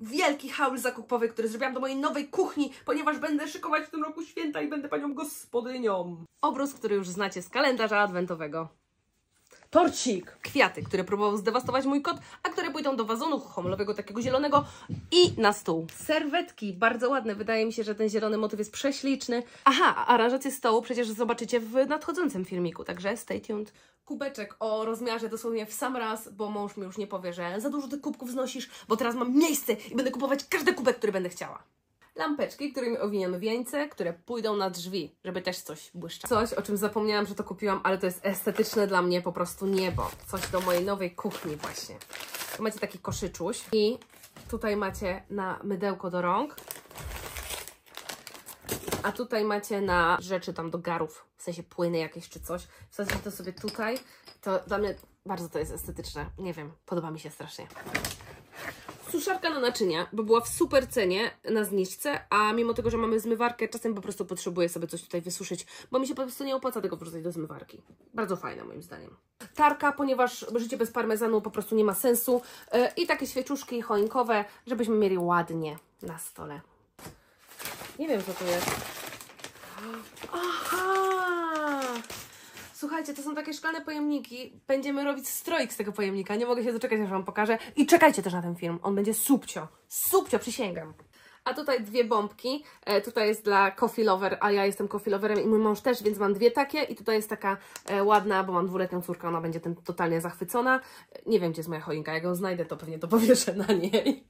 wielki haul zakupowy, który zrobiłam do mojej nowej kuchni, ponieważ będę szykować w tym roku święta i będę panią gospodynią. Obrus, który już znacie z kalendarza adwentowego. Torcik! Kwiaty, które próbował zdewastować mój kot, a które pójdą do wazonu homolowego, takiego zielonego i na stół. Serwetki, bardzo ładne. Wydaje mi się, że ten zielony motyw jest prześliczny. Aha, a aranżację stołu przecież zobaczycie w nadchodzącym filmiku, także stay tuned. Kubeczek o rozmiarze dosłownie w sam raz, bo mąż mi już nie powie, że za dużo tych kubków znosisz, bo teraz mam miejsce i będę kupować każdy kubek, który będę chciała lampeczki, którymi owiniemy wieńce, które pójdą na drzwi, żeby też coś błyszczało. Coś, o czym zapomniałam, że to kupiłam, ale to jest estetyczne dla mnie po prostu niebo. Coś do mojej nowej kuchni właśnie. Tu macie taki koszyczuś i tutaj macie na mydełko do rąk, a tutaj macie na rzeczy tam do garów, w sensie płyny jakieś czy coś. Wsadzicie to sobie tutaj, to dla mnie bardzo to jest estetyczne. Nie wiem, podoba mi się strasznie suszarka na naczynia, bo była w super cenie na zniżce, a mimo tego, że mamy zmywarkę, czasem po prostu potrzebuję sobie coś tutaj wysuszyć, bo mi się po prostu nie opłaca tego wrzucać do zmywarki. Bardzo fajna moim zdaniem. Tarka, ponieważ życie bez parmezanu po prostu nie ma sensu yy, i takie świeczuszki choinkowe, żebyśmy mieli ładnie na stole. Nie wiem, co to jest. Aha! Słuchajcie, to są takie szklane pojemniki. Będziemy robić stroik z tego pojemnika. Nie mogę się doczekać, aż Wam pokażę. I czekajcie też na ten film. On będzie subcio. Subcio, przysięgam. A tutaj dwie bombki. E, tutaj jest dla coffee lover, a ja jestem coffee loverem i mój mąż też, więc mam dwie takie. I tutaj jest taka e, ładna, bo mam dwuletnią córkę, ona będzie tym totalnie zachwycona. E, nie wiem, gdzie jest moja choinka. Jak ją znajdę, to pewnie to powieszę na niej.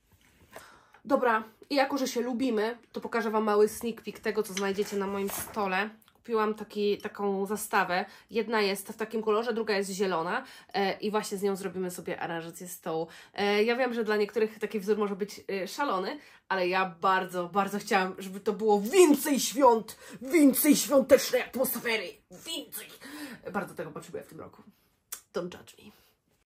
Dobra, i jako, że się lubimy, to pokażę Wam mały sneak peek tego, co znajdziecie na moim stole kupiłam taki, taką zastawę. Jedna jest w takim kolorze, druga jest zielona e, i właśnie z nią zrobimy sobie aranżację stołu. E, ja wiem, że dla niektórych taki wzór może być e, szalony, ale ja bardzo, bardzo chciałam, żeby to było więcej świąt, więcej świątecznej atmosfery, więcej. Bardzo tego potrzebuję w tym roku. Don't judge me.